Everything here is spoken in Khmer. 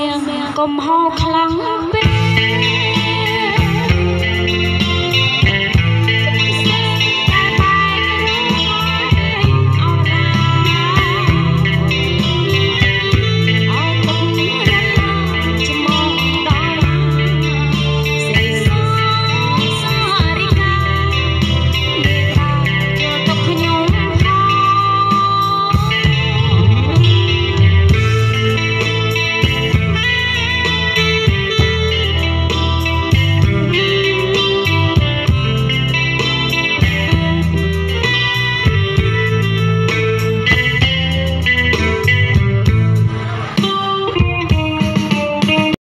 សូមនាងកុំហៅខ្លាំងពេក